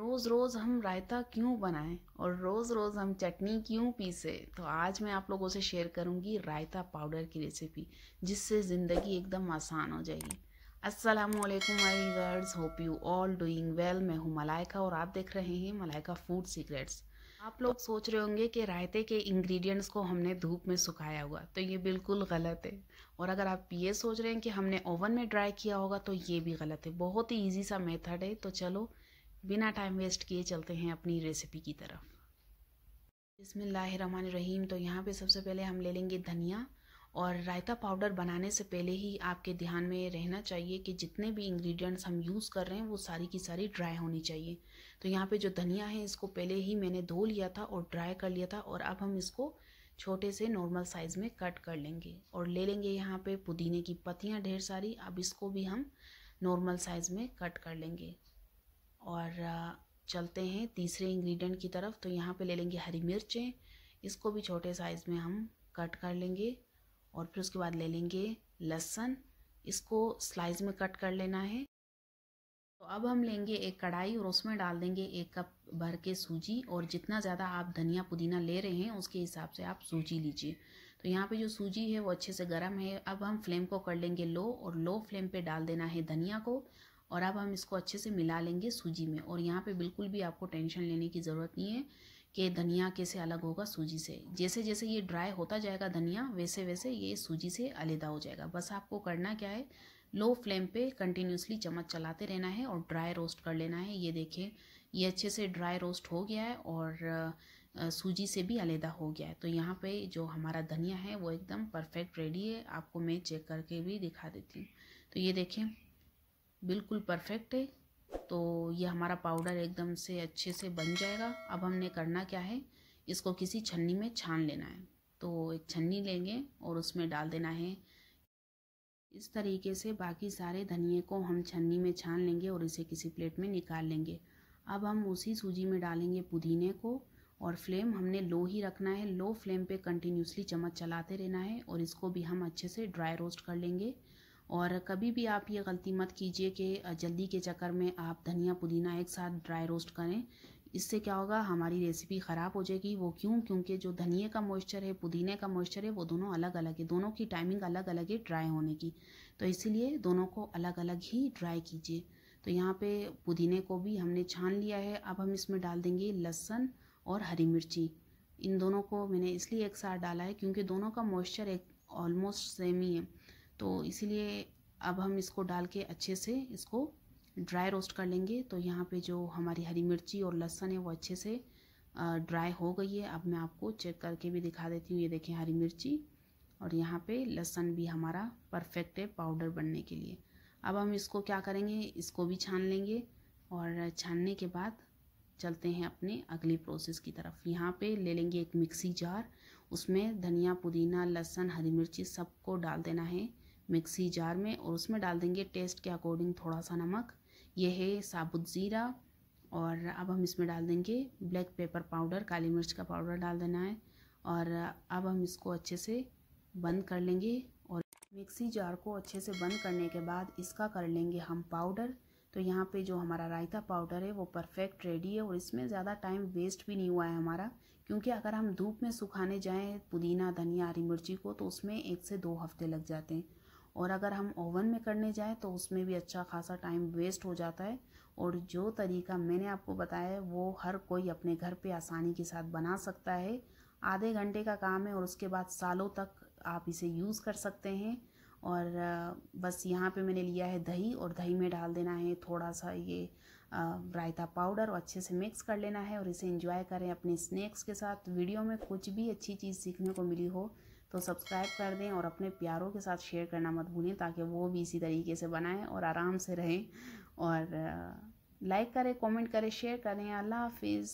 रोज़ रोज़ हम रायता क्यों बनाएँ और रोज़ रोज़ हम चटनी क्यों पीसे? तो आज मैं आप लोगों से शेयर करूँगी रायता पाउडर की रेसिपी जिससे ज़िंदगी एकदम आसान हो जाएगी। अस्सलाम वालेकुम my viewers hope you all doing well मैं हूँ मलाइका और आप देख रहे हैं मलाइका फ़ूड सीक्रेट्स आप लोग सोच रहे होंगे कि रायते के इंग्रेडिएंट्स को हमने धूप में सुखाया हुआ तो ये बिल्कुल गलत है। और अगर आप ये सोच रहे हैं कि हमने ओवन में ड्राई किया होगा तो ये भी गलत है। बहुत ही ईजी सा मेथड है। तो चलो बिना टाइम वेस्ट किए चलते हैं अपनी रेसिपी की तरफ़। रहीम तो यहाँ पे सबसे पहले हम ले लेंगे धनिया और रायता पाउडर बनाने से पहले ही आपके ध्यान में रहना चाहिए कि जितने भी इंग्रेडिएंट्स हम यूज़ कर रहे हैं, वो सारी की सारी ड्राई होनी चाहिए। तो यहाँ पे जो धनिया है, इसको पहले ही मैंने धो लिया था और ड्राई कर लिया था और अब हम इसको छोटे से नॉर्मल साइज़ में कट कर लेंगे और ले लेंगे यहाँ पे पुदीने की पत्तियाँ ढेर सारी। अब इसको भी हम नॉर्मल साइज़ में कट कर लेंगे। और चलते हैं तीसरे इंग्रेडिएंट की तरफ़। तो यहाँ पे ले लेंगे हरी मिर्चें। इसको भी छोटे साइज़ में हम कट कर लेंगे और फिर उसके बाद ले लेंगे लहसुन। इसको स्लाइस में कट कर लेना है। तो अब हम लेंगे एक कढ़ाई और उसमें डाल देंगे एक कप भर के सूजी। और जितना ज़्यादा आप धनिया पुदीना ले रहे हैं, उसके हिसाब से आप सूजी लीजिए। तो यहाँ पे जो सूजी है, वो अच्छे से गर्म है। अब हम फ्लेम को कर लेंगे लो और लो फ्लेम पे डाल देना है धनिया को। और अब हम इसको अच्छे से मिला लेंगे सूजी में। और यहाँ पे बिल्कुल भी आपको टेंशन लेने की ज़रूरत नहीं है कि धनिया कैसे अलग होगा सूजी से। जैसे जैसे ये ड्राई होता जाएगा धनिया, वैसे वैसे ये सूजी से अलहदा हो जाएगा। बस आपको करना क्या है, लो फ्लेम पे कंटिन्यूसली चम्मच चलाते रहना है और ड्राई रोस्ट कर लेना है। ये देखें, ये अच्छे से ड्राई रोस्ट हो गया है और सूजी से भी अलहदा हो गया है। तो यहाँ पे जो हमारा धनिया है वो एकदम परफेक्ट रेडी है। आपको मैं चेक करके भी दिखा देती हूँ। तो ये देखें बिल्कुल परफेक्ट है। तो ये हमारा पाउडर एकदम से अच्छे से बन जाएगा। अब हमने करना क्या है? इसको किसी छन्नी में छान लेना है। तो एक छन्नी लेंगे और उसमें डाल देना है। इस तरीके से बाकी सारे धनिए को हम छन्नी में छान लेंगे और इसे किसी प्लेट में निकाल लेंगे। अब हम उसी सूजी में डालेंगे पुदीने को और फ्लेम हमने लो ही रखना है। लो फ्लेम पे कंटिन्यूसली चम्मच चलाते रहना है और इसको भी हम अच्छे से ड्राई रोस्ट कर लेंगे। और कभी भी आप ये गलती मत कीजिए कि जल्दी के चक्कर में आप धनिया पुदीना एक साथ ड्राई रोस्ट करें। इससे क्या होगा, हमारी रेसिपी ख़राब हो जाएगी। वो क्यों? क्योंकि जो धनिए का मॉइस्चर है, पुदीने का मॉइस्चर है, वो दोनों अलग अलग है। दोनों की टाइमिंग अलग अलग है ड्राई होने की। तो इसीलिए दोनों को अलग अलग ही ड्राई कीजिए। तो यहाँ पे पुदीने को भी हमने छान लिया है। अब हम इसमें डाल देंगे लहसन और हरी मिर्ची। इन दोनों को मैंने इसलिए एक साथ डाला है क्योंकि दोनों का मॉइस्चर एक ऑलमोस्ट सेम ही है। तो इसीलिए अब हम इसको डाल के अच्छे से इसको ड्राई रोस्ट कर लेंगे। तो यहाँ पे जो हमारी हरी मिर्ची और लहसन है, वो अच्छे से ड्राई हो गई है। अब मैं आपको चेक करके भी दिखा देती हूँ। ये देखें हरी मिर्ची और यहाँ पे लहसन भी हमारा परफेक्ट है पाउडर बनने के लिए। अब हम इसको क्या करेंगे? इसको भी छान लेंगे और छानने के बाद चलते हैं अपने अगली प्रोसेस की तरफ़। यहाँ पे ले लेंगे एक मिक्सी जार उसमें धनिया, पुदीना, लहसन, हरी मिर्ची सबको डाल देना है। मिक्सी जार में और उसमें डाल देंगे टेस्ट के अकॉर्डिंग थोड़ा सा नमक। ये है साबुत ज़ीरा और अब हम इसमें डाल देंगे ब्लैक पेपर पाउडर, काली मिर्च का पाउडर डाल देना है और अब हम इसको अच्छे से बंद कर लेंगे और मिक्सी जार को अच्छे से बंद करने के बाद इसका कर लेंगे हम पाउडर। तो यहाँ पे जो हमारा रायता पाउडर है वो परफेक्ट रेडी है और इसमें ज़्यादा टाइम वेस्ट भी नहीं हुआ है हमारा। क्योंकि अगर हम धूप में सुखाने जाएँ, पुदीना, धनिया, हरी मिर्ची को तो उसमें एक से दो हफ़्ते लग जाते हैं। और अगर हम ओवन में करने जाएँ तो उसमें भी अच्छा खासा टाइम वेस्ट हो जाता है। और जो तरीका मैंने आपको बताया है, वो हर कोई अपने घर पे आसानी के साथ बना सकता है। आधे घंटे का काम है और उसके बाद सालों तक आप इसे यूज़ कर सकते हैं। और बस यहाँ पे मैंने लिया है दही और दही में डाल देना है थोड़ा सा ये रायता पाउडर और अच्छे से मिक्स कर लेना है और इसे इंजॉय करें अपने स्नैक्स के साथ। वीडियो में कुछ भी अच्छी चीज़ सीखने को मिली हो तो सब्सक्राइब कर दें और अपने प्यारों के साथ शेयर करना मत भूलें ताकि वो भी इसी तरीके से बनाएँ और आराम से रहें। और लाइक करें कमेंट करें शेयर करें। अल्लाह हाफिज़।